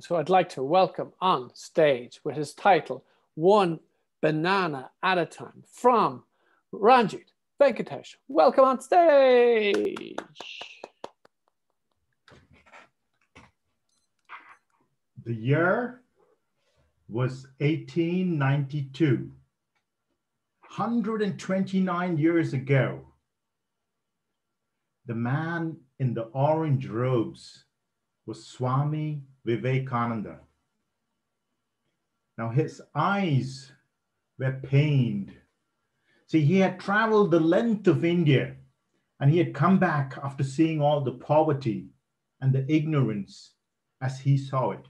So I'd like to welcome on stage with his title, One Banana at a Time, from Ranjith Venkatesh. Welcome on stage. The year was 1892. 129 years ago, the man in the orange robes was Swami Vivekananda. Now his eyes were pained. See, he had traveled the length of India and he had come back after seeing all the poverty and the ignorance as he saw it.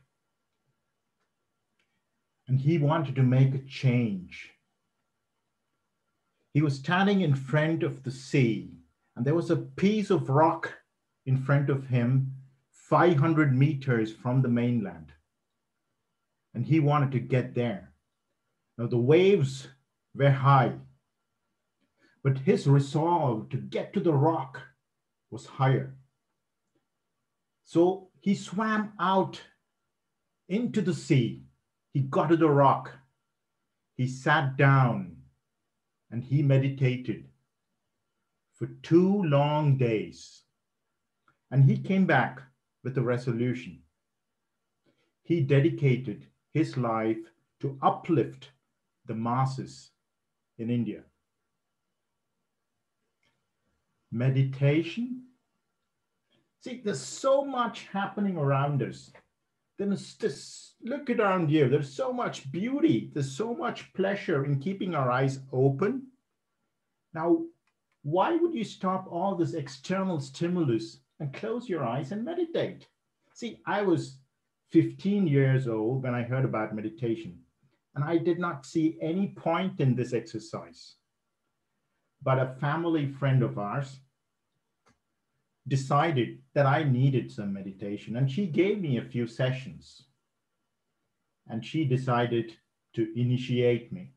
And he wanted to make a change. He was standing in front of the sea, and there was a piece of rock in front of him 500 meters from the mainland. And he wanted to get there. Now, the waves were high, but his resolve to get to the rock was higher. So he swam out into the sea. He got to the rock. He sat down and he meditated for two long days. And he came back with a resolution. He dedicated his life to uplift the masses in India. Meditation. See, there's so much happening around us. There's this, look around you. There's so much beauty. There's so much pleasure in keeping our eyes open. Now, why would you stop all this external stimulus and close your eyes and meditate. See, I was 15 years old when I heard about meditation, and I did not see any point in this exercise. But a family friend of ours decided that I needed some meditation, and she gave me a few sessions. And she decided to initiate me.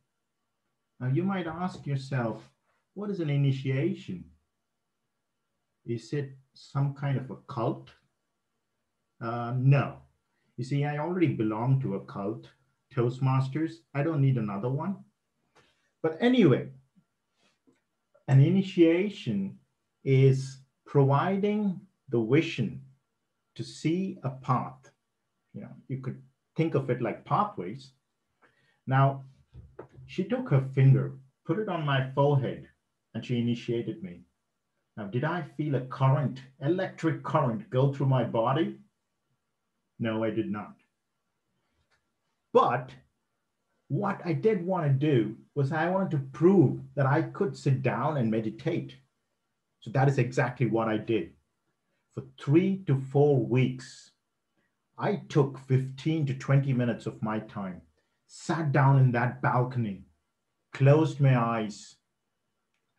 Now, you might ask yourself, what is an initiation? Is it some kind of a cult? Uh, no. You see, I already belong to a cult, Toastmasters. I don't need another one. But anyway, an initiation is providing the vision to see a path. You know, you could think of it like pathways. Now, she took her finger, put it on my forehead, and she initiated me. Now, did I feel a current, electric current go through my body? No, I did not. But what I did want to do was I wanted to prove that I could sit down and meditate. So that is exactly what I did. For three to four weeks, I took 15 to 20 minutes of my time, sat down in that balcony, closed my eyes,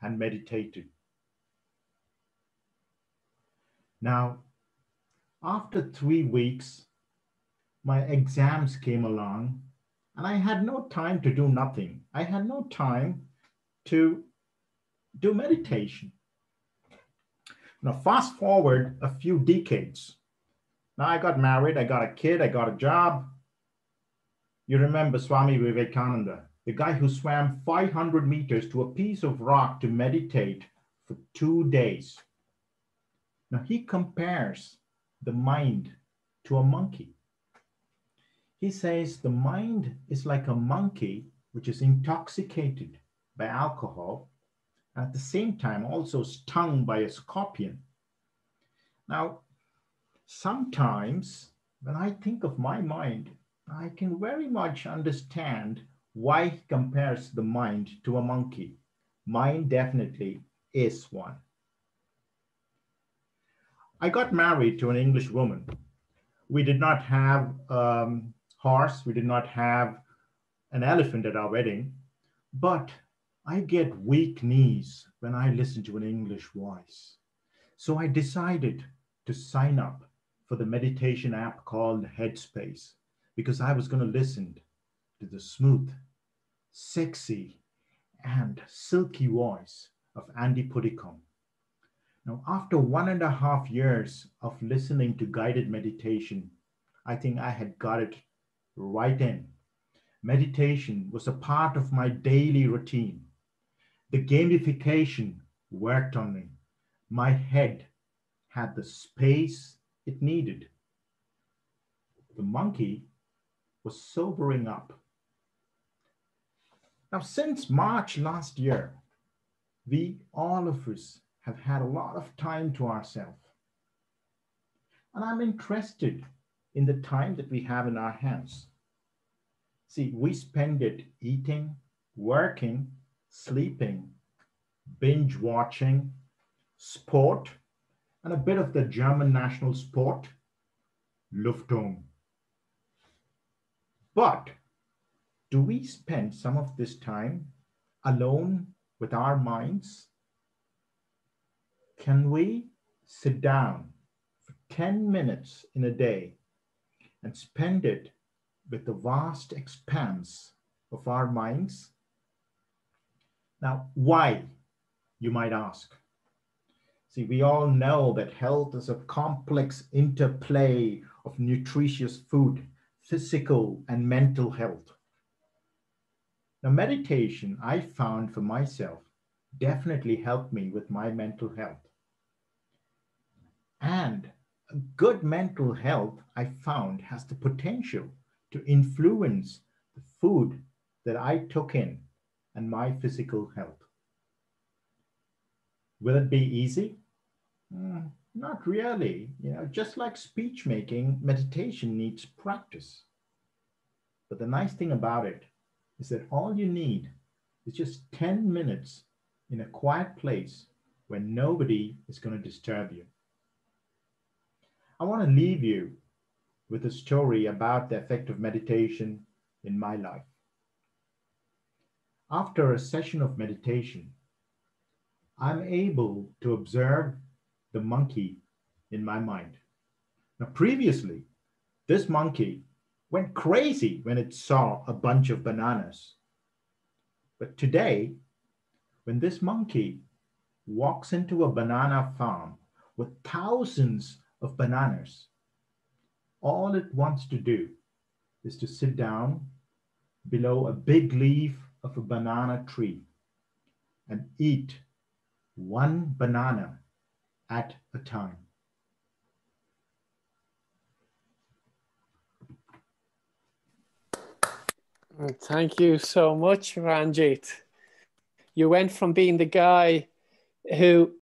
and meditated. Now, after three weeks, my exams came along and I had no time to do nothing. I had no time to do meditation. Now, fast forward a few decades. Now, I got married, I got a kid, I got a job. You remember Swami Vivekananda, the guy who swam 500 meters to a piece of rock to meditate for two days. Now he compares the mind to a monkey. He says the mind is like a monkey which is intoxicated by alcohol, at the same time also stung by a scorpion. Now, sometimes when I think of my mind, I can very much understand why he compares the mind to a monkey. Mind definitely is one. I got married to an English woman. We did not have um, horse. We did not have an elephant at our wedding, but I get weak knees when I listen to an English voice. So I decided to sign up for the meditation app called Headspace because I was going to listen to the smooth, sexy, and silky voice of Andy Puddicombe. Now, after one and a half years of listening to guided meditation, I think I had got it right in. Meditation was a part of my daily routine. The gamification worked on me. My head had the space it needed. The monkey was sobering up. Now, since March last year, we, all of us, have had a lot of time to ourselves. And I'm interested in the time that we have in our hands. See, we spend it eating, working, sleeping, binge watching, sport, and a bit of the German national sport, Luftung. But do we spend some of this time alone with our minds? Can we sit down for 10 minutes in a day and spend it with the vast expanse of our minds? Now, why, you might ask? See, we all know that health is a complex interplay of nutritious food, physical and mental health. Now, meditation, I found for myself, definitely helped me with my mental health. Good mental health, I found, has the potential to influence the food that I took in and my physical health. Will it be easy? Mm, not really. You know, just like speech making, meditation needs practice. But the nice thing about it is that all you need is just 10 minutes in a quiet place where nobody is going to disturb you. I want to leave you with a story about the effect of meditation in my life. After a session of meditation, I'm able to observe the monkey in my mind. Now, previously, this monkey went crazy when it saw a bunch of bananas. But today, when this monkey walks into a banana farm with thousands of bananas, all it wants to do is to sit down below a big leaf of a banana tree and eat one banana at a time. Thank you so much, Ranjith. You went from being the guy who